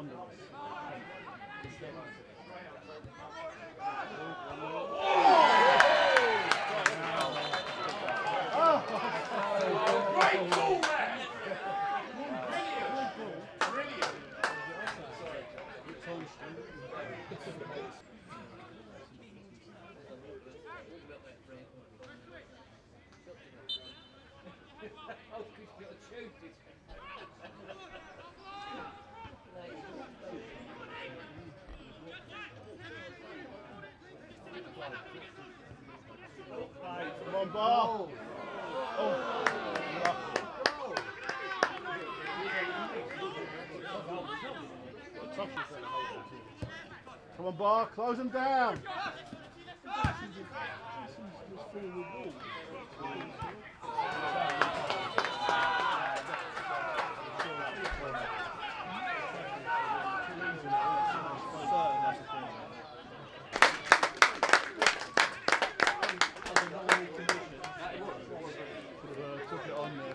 Three wonders. Come on, bar. Oh. Come on, bar. Close them down. Took it on there.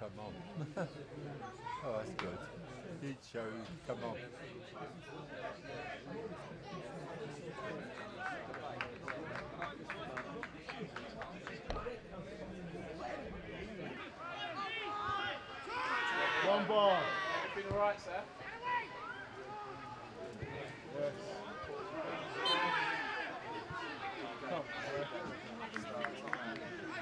come on. oh, that's good. Did show who's come on. One bar. Everything all right, sir? Yes. Come.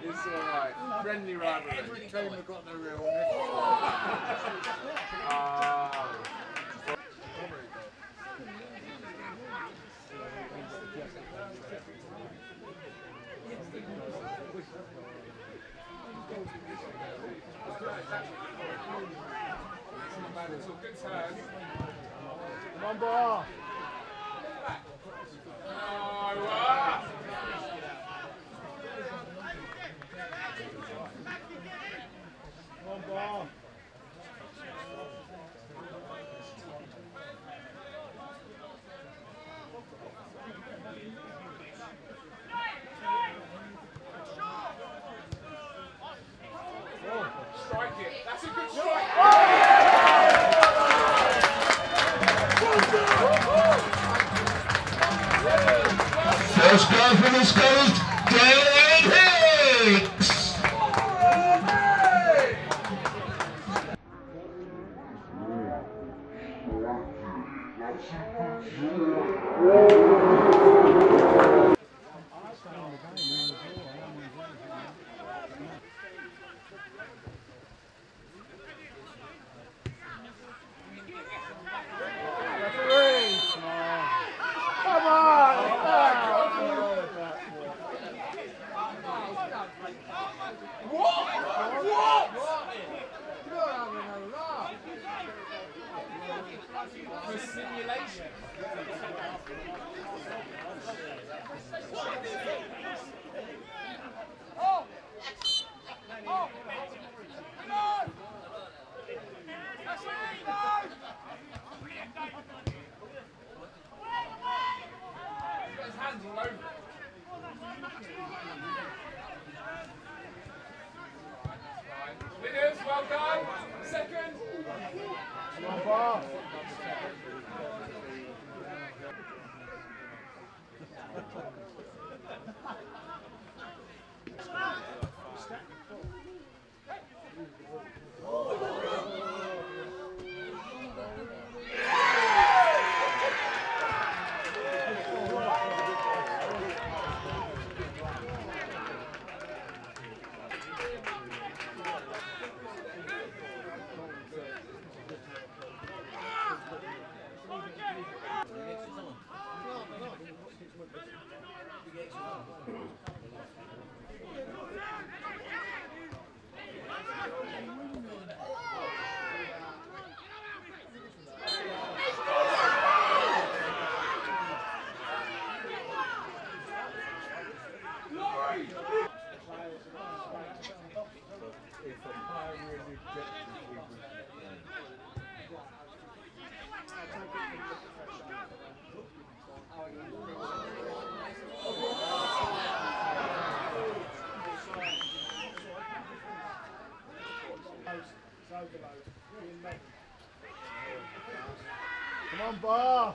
It's all right. Friendly rivalry. Came and got the real. Good turn. Come on, bar. Oh, ah. Come on, bar. Strike it. That's good. First goal for the Hicks on. Come on. for simulation. Oh! Oh! Come! That's it, go! His hands all over. Winners, well done. Second. Come on, Come on, Bar.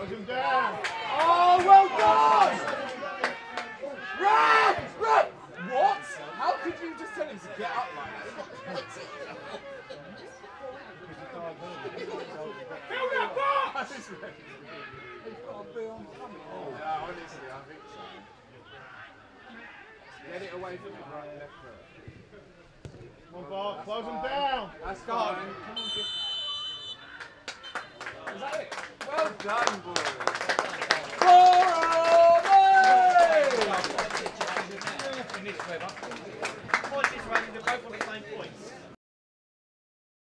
Close him down. Oh, well done! Run! Run! What? How could you just like that? Honestly, I think so. Get it away from him, right left foot. Close him down. That's it? Well done, boys. Apologies, Randy, they're both on the same points.